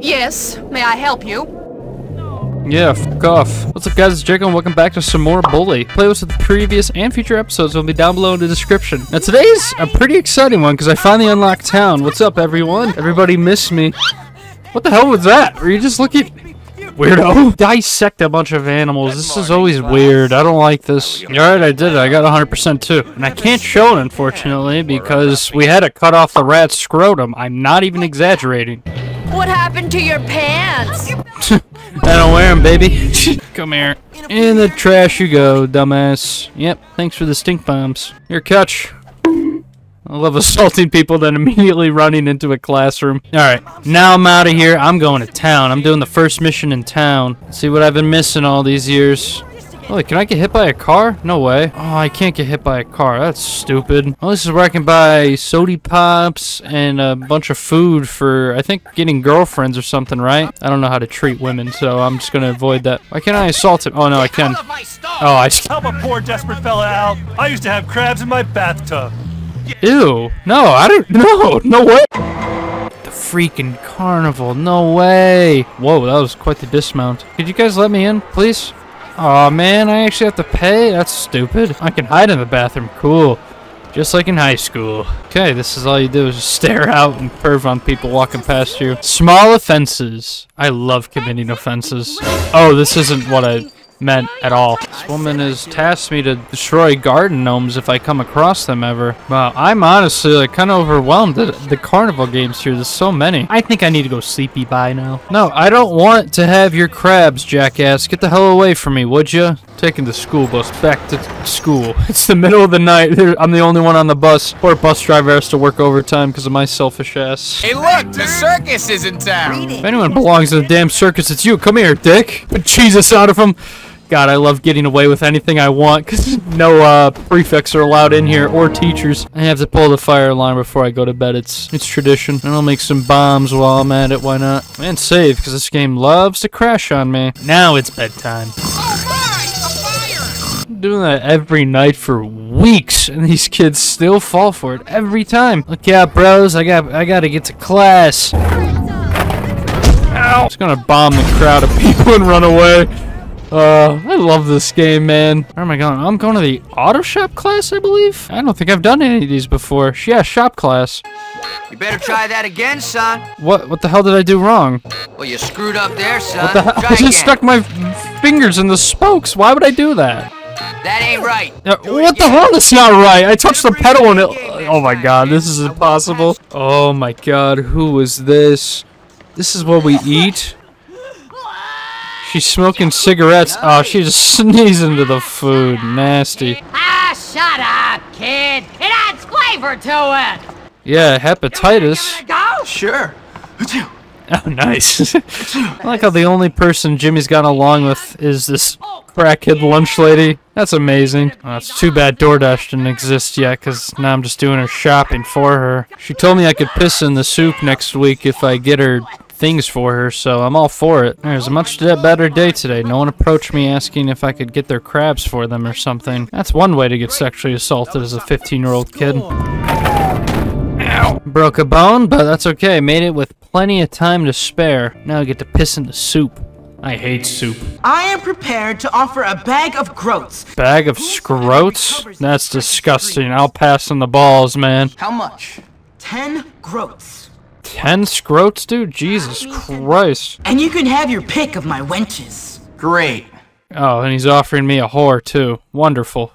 Yes, may I help you? Yeah, fuck off. What's up guys, it's Jaco and welcome back to some more Bully. Playlists of the previous and future episodes will be down below in the description. Now today's a pretty exciting one because I finally unlocked town. What's up everyone? Everybody missed me. What the hell was that? Were you just looking... Weirdo. Dissect a bunch of animals. This is always weird. I don't like this. Alright, I did it. I got 100% too. And I can't show it, unfortunately, because we had to cut off the rat's scrotum. I'm not even exaggerating. What happened to your pants? I don't wear them, baby. Come here. In the trash you go, dumbass. Yep, thanks for the stink bombs. Here, catch. I love assaulting people, then immediately running into a classroom. Alright, now I'm out of here. I'm going to town. I'm doing the first mission in town. See what I've been missing all these years. Oh, can I get hit by a car? No way. Oh, I can't get hit by a car. That's stupid. Oh, this is where I can buy sody pops and a bunch of food for, I think, getting girlfriends or something, right? I don't know how to treat women, so I'm just gonna avoid that. Why can't I assault him? Oh, no, I can. Oh, I just... Help a poor desperate fella out. I used to have crabs in my bathtub. Ew. No, I don't... No, no way. The freaking carnival. No way. Whoa, that was quite the dismount. Could you guys let me in, please? Oh, man, I actually have to pay? That's stupid. I can hide in the bathroom. Cool. Just like in high school. Okay, this is all you do is just stare out and perv on people walking past you. Small offenses. I love committing offenses. Oh, this isn't what I meant at all. This woman has tasked me to destroy garden gnomes if I come across them ever. Wow, I'm honestly like kind of overwhelmed at the carnival games here. There's so many. I think I need to go sleepy by now. No, I don't want to have your crabs, jackass. Get the hell away from me, would you? Taking the school bus back to school. It's the middle of the night. I'm the only one on the bus. Poor bus driver has to work overtime because of my selfish ass. Hey, look, the circus is in town. If anyone belongs in the damn circus, it's you. Come here, dick. Put Jesus out of him. God, I love getting away with anything I want because no uh, prefects are allowed in here or teachers. I have to pull the fire alarm before I go to bed. It's it's tradition. And I'll make some bombs while I'm at it. Why not? And save because this game loves to crash on me. Now it's bedtime. Doing that every night for weeks, and these kids still fall for it every time. Look out, bros! I got I got to get to class. Ow! Just gonna bomb the crowd of people and run away. Uh, I love this game, man. Where am I going? I'm going to the auto shop class, I believe. I don't think I've done any of these before. Yeah, shop class. You better try that again, son. What? What the hell did I do wrong? Well, you screwed up there, son. What the hell? I just again. stuck my fingers in the spokes. Why would I do that? That ain't right. Uh, what the hell? That's not right. I touched the pedal and it. Oh my god, this is impossible. Oh my god, who is this? This is what we eat? She's smoking cigarettes. Oh, she's just sneezing into the food. Nasty. Ah, shut up, kid. It adds flavor to it. Yeah, hepatitis. Go. Sure. Oh, nice. I like how the only person Jimmy's gotten along with is this crackhead lunch lady. That's amazing. Oh, it's too bad DoorDash didn't exist yet, because now I'm just doing her shopping for her. She told me I could piss in the soup next week if I get her things for her, so I'm all for it. There's a much better day today. No one approached me asking if I could get their crabs for them or something. That's one way to get sexually assaulted as a 15-year-old kid. Ow. Broke a bone, but that's okay. Made it with plenty of time to spare. Now I get to piss in the soup. I hate soup. I am prepared to offer a bag of groats. Bag of scroats? That's disgusting. I'll pass on the balls, man. How much? Ten groats. Ten scroats, dude? Jesus Christ. And you can have your pick of my wenches. Great. Oh, and he's offering me a whore, too. Wonderful.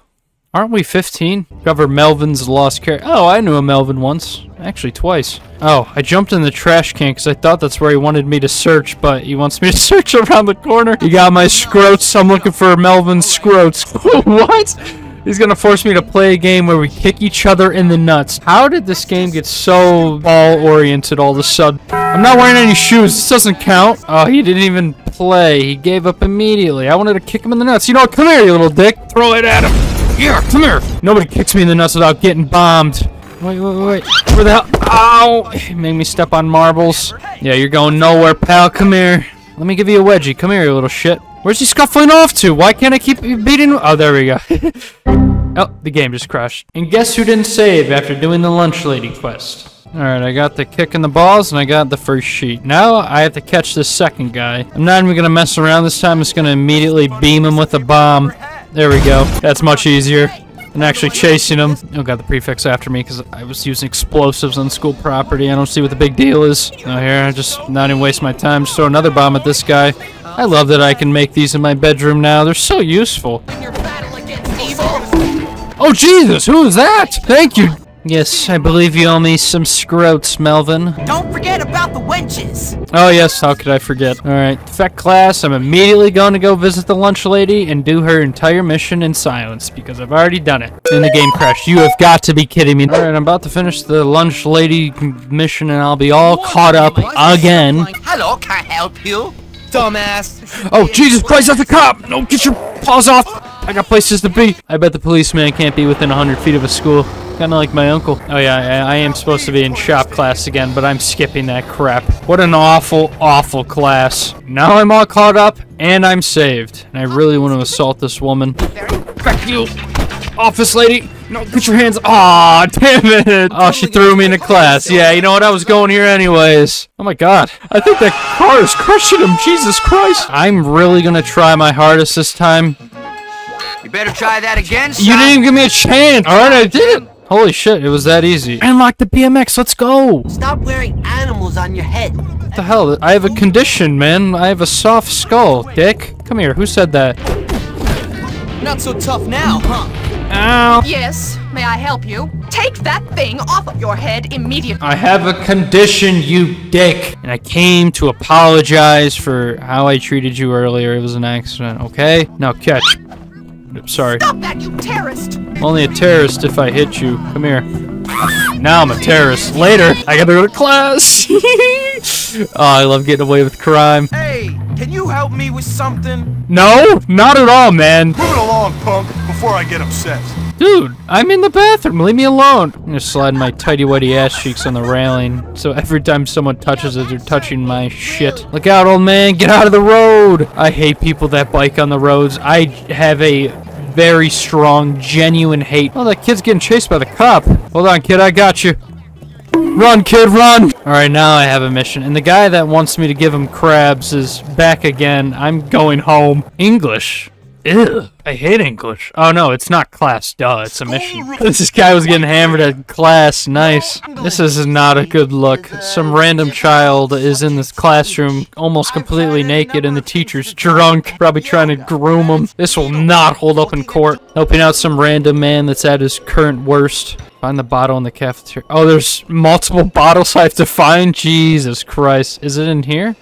Aren't we 15? Cover Melvin's lost character. Oh, I knew a Melvin once. Actually, twice. Oh, I jumped in the trash can because I thought that's where he wanted me to search, but he wants me to search around the corner. You got my scroats. I'm looking for Melvin's scroats. what? He's gonna force me to play a game where we kick each other in the nuts. How did this game get so ball-oriented all of a sudden? I'm not wearing any shoes. This doesn't count. Oh, he didn't even play. He gave up immediately. I wanted to kick him in the nuts. You know what? Come here, you little dick. Throw it at him. Yeah, come here. Nobody kicks me in the nuts without getting bombed. Wait, wait, wait. Where the hell? Ow! It made me step on marbles. Yeah, you're going nowhere, pal. Come here. Let me give you a wedgie. Come here, you little shit. Where's he scuffling off to? Why can't I keep beating? Oh, there we go. oh, the game just crashed. And guess who didn't save after doing the lunch lady quest? Alright, I got the kick in the balls and I got the first sheet. Now I have to catch this second guy. I'm not even gonna mess around this time. I'm just gonna immediately beam him with a bomb. There we go. That's much easier than actually chasing him. Oh god, the prefects after me because I was using explosives on school property. I don't see what the big deal is. Oh, here, I just not even waste my time. Just throw another bomb at this guy. I love that I can make these in my bedroom now. They're so useful. Oh, Jesus! Who is that? Thank you! Yes, I believe you owe me some scroats, Melvin. Don't forget about the wenches. Oh, yes, how could I forget? Alright, Feck class, I'm immediately going to go visit the lunch lady and do her entire mission in silence, because I've already done it. And the game crashed. You have got to be kidding me. Alright, I'm about to finish the lunch lady mission, and I'll be all caught up again. Hello, can I help you? Dumbass. Oh, Jesus Christ, that's a cop! No, get your paws off! I got places to be. I bet the policeman can't be within 100 feet of a school. Kinda like my uncle. Oh yeah, I, I am supposed to be in shop class again, but I'm skipping that crap. What an awful, awful class. Now I'm all caught up, and I'm saved. And I really want to assault this woman. Back you! Office lady! No, get your hands- Aw, damn it! Oh, she threw me into class. Yeah, you know what? I was going here anyways. Oh my god. I think that car is crushing him. Jesus Christ. I'm really gonna try my hardest this time. You better try that again, son. You didn't even give me a chance. Alright, I did it. Holy shit, it was that easy. Unlock the BMX, let's go. Stop wearing animals on your head. What the hell? I have a condition, man. I have a soft skull, dick. Come here, who said that? Not so tough now, huh? Ow. Yes, may I help you? Take that thing off of your head immediately. I have a condition, you dick. And I came to apologize for how I treated you earlier. It was an accident, okay? Now catch. Sorry. Stop that, you terrorist! Only a terrorist if I hit you. Come here. Now I'm a terrorist. Later, I gotta go to class. oh, I love getting away with crime. Hey, can you help me with something? No, not at all, man. Move it along, punk, before I get upset. Dude, I'm in the bathroom. Leave me alone. I'm gonna slide my tighty whitey ass cheeks on the railing. So every time someone touches it, they're touching my shit. Look out, old man. Get out of the road. I hate people that bike on the roads. I have a very strong, genuine hate. Oh, that kid's getting chased by the cop. Hold on, kid. I got you. Run, kid, run! Alright, now I have a mission. And the guy that wants me to give him crabs is back again. I'm going home. English. Ew. I hate English. Oh no, it's not class, duh, it's a mission. This guy was getting hammered at class, nice. This is not a good look. Some random child is in this classroom, almost completely naked, and the teacher's drunk, probably trying to groom him. This will not hold up in court. Helping out some random man that's at his current worst. Find the bottle in the cafeteria. Oh, there's multiple bottles I have to find? Jesus Christ. Is it in here?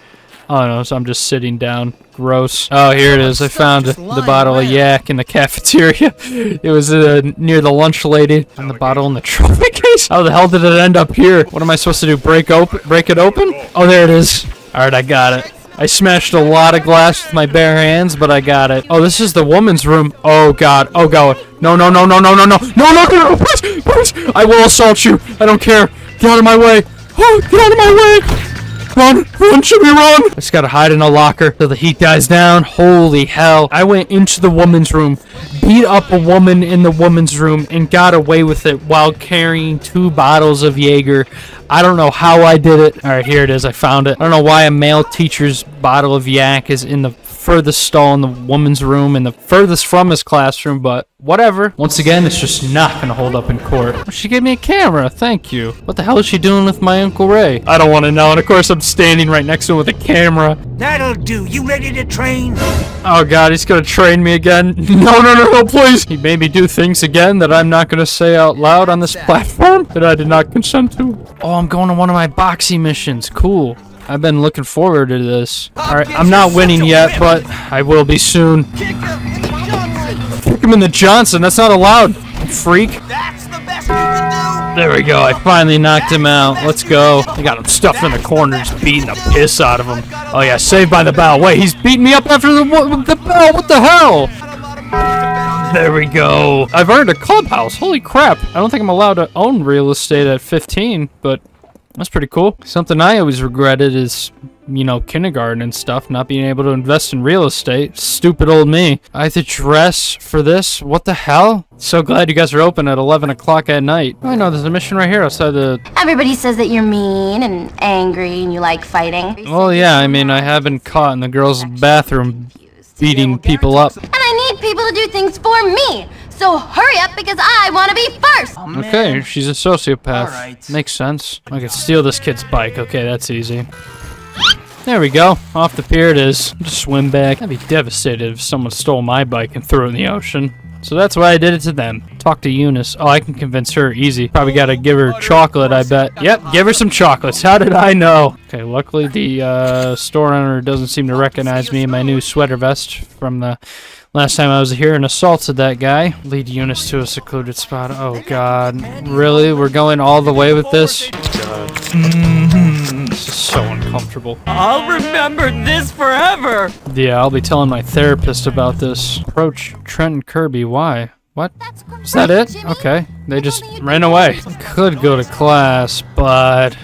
Oh no, so I'm just sitting down. Gross. Oh, here it is. I found the bottle of yak in the cafeteria. It was uh, near the lunch lady. And the bottle in the trophy case. How the hell did it end up here? What am I supposed to do? Break open? Break it open? Oh, there it is. All right, I got it. I smashed a lot of glass with my bare hands, but I got it. Oh, this is the woman's room. Oh god. Oh god. No, no, no, no, no, no, no. No, no, no, no. Please, please. I will assault you. I don't care. Get out of my way. Oh, get out of my way. Run! Run, Jimmy, run! I just gotta hide in a locker till the heat dies down. Holy hell. I went into the woman's room, beat up a woman in the woman's room, and got away with it while carrying two bottles of Jaeger. I don't know how I did it. Alright, here it is. I found it. I don't know why a male teacher's bottle of yak is in the furthest stall in the woman's room and the furthest from his classroom, but whatever. Once again, it's just not gonna hold up in court. She gave me a camera, thank you. What the hell is she doing with my Uncle Ray? I don't want to know, and of course I'm standing right next to him with a camera. That'll do. You ready to train? Oh god, he's gonna train me again. No, no, no, no, please! He made me do things again that I'm not gonna say out loud on this platform that I did not consent to. Oh, I'm going to one of my boxing missions. Cool. I've been looking forward to this. Alright, I'm not winning yet, but I will be soon. Kick him in the Johnson, that's not allowed, freak. That's the best you can There we go, I finally knocked him out. Let's go. I got him stuffed in the corner, just beating the piss out of him. Oh yeah, saved by the bell. Wait, he's beating me up after the, the bell, what the hell? There we go. I've earned a clubhouse. Holy crap. I don't think I'm allowed to own real estate at 15, but That's pretty cool. Something I always regretted is, you know, kindergarten and stuff, not being able to invest in real estate. Stupid old me. I had to dress for this? What the hell? So glad you guys are open at 11 o'clock at night. Oh, I know, there's a mission right here outside the... Everybody says that you're mean and angry and you like fighting. Well, yeah, I mean, I have been caught in the girls' bathroom beating people up. And I need people to do things for me. So hurry up because I want to be first. Okay, she's a sociopath. Alright. Makes sense. I could steal this kid's bike. Okay, that's easy. There we go. Off the pier it is. Just swim back. I'd be devastated if someone stole my bike and threw it in the ocean. So that's why I did it to them. Talk to Eunice. Oh, I can convince her. Easy. Probably gotta give her chocolate, I bet. Yep, give her some chocolates. How did I know? Okay, luckily the uh, store owner doesn't seem to recognize me in my new sweater vest from the last time I was here and assaulted that guy. Lead Eunice to a secluded spot. Oh, God. Really? We're going all the way with this? mm This is so uncomfortable. I'll remember this forever. Yeah, I'll be telling my therapist about this. Approach Trent and Kirby. Why? What? Is that it? Okay. They just ran away. Could go to class, but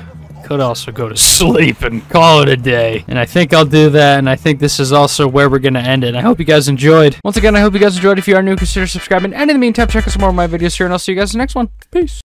could also go to sleep and call it a day. And I think I'll do that, and I think this is also where we're going to end it. I hope you guys enjoyed. Once again, I hope you guys enjoyed. If you are new, consider subscribing. And in the meantime, check out some more of my videos here, and I'll see you guys in the next one. Peace.